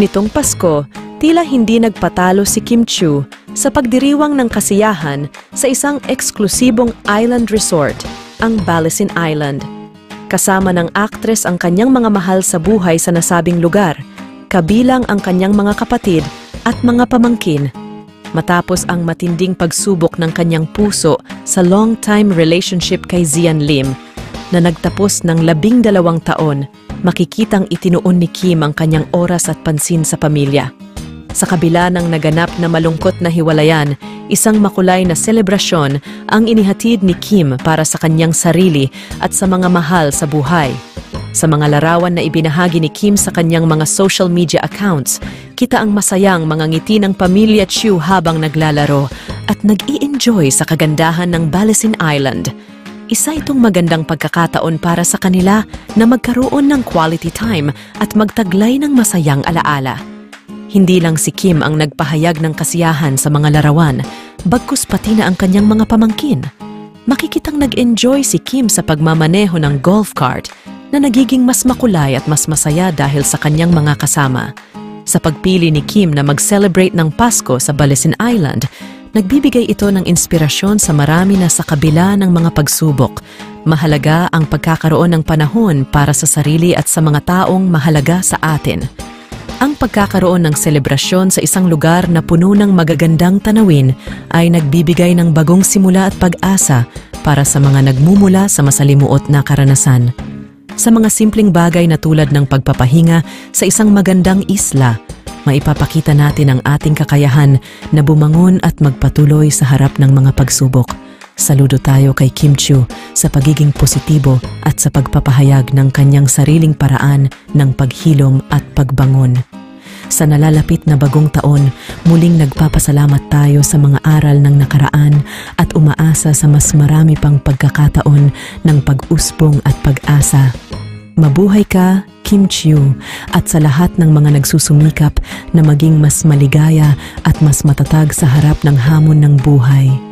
Nitong Pasko, tila hindi nagpatalo si Kim Chu sa pagdiriwang ng kasiyahan sa isang eksklusibong island resort, ang Balasin Island. Kasama ng aktres ang kanyang mga mahal sa buhay sa nasabing lugar, kabilang ang kanyang mga kapatid at mga pamangkin. Matapos ang matinding pagsubok ng kanyang puso sa long-time relationship kay Zian Lim, na nagtapos ng labing dalawang taon, makikitang itinuon ni Kim ang kanyang oras at pansin sa pamilya. Sa kabila ng naganap na malungkot na hiwalayan, isang makulay na selebrasyon ang inihatid ni Kim para sa kanyang sarili at sa mga mahal sa buhay. Sa mga larawan na ibinahagi ni Kim sa kanyang mga social media accounts, kita ang masayang mga ngiti ng pamilya Chu habang naglalaro at nag-i-enjoy sa kagandahan ng Balasin Island. Isa itong magandang pagkakataon para sa kanila na magkaroon ng quality time at magtaglay ng masayang alaala. Hindi lang si Kim ang nagpahayag ng kasiyahan sa mga larawan, bagkus pati na ang kanyang mga pamangkin. Makikitang nag-enjoy si Kim sa pagmamaneho ng golf cart na nagiging mas makulay at mas masaya dahil sa kanyang mga kasama. Sa pagpili ni Kim na mag-celebrate ng Pasko sa Balesin Island, nagbibigay ito ng inspirasyon sa marami na sa kabila ng mga pagsubok. Mahalaga ang pagkakaroon ng panahon para sa sarili at sa mga taong mahalaga sa atin. Ang pagkakaroon ng selebrasyon sa isang lugar na puno ng magagandang tanawin ay nagbibigay ng bagong simula at pag-asa para sa mga nagmumula sa masalimuot na karanasan. Sa mga simpleng bagay na tulad ng pagpapahinga sa isang magandang isla, maipapakita natin ang ating kakayahan na bumangon at magpatuloy sa harap ng mga pagsubok. Saludo tayo kay Kim Chu sa pagiging positibo at sa pagpapahayag ng kanyang sariling paraan ng paghilom at pagbangon. Sa nalalapit na bagong taon, muling nagpapasalamat tayo sa mga aral ng nakaraan at umaasa sa mas marami pang pagkakataon ng pag-usbong at pag-asa. Mabuhay ka, Kim Chiu, at sa lahat ng mga nagsusumikap na maging mas maligaya at mas matatag sa harap ng hamon ng buhay.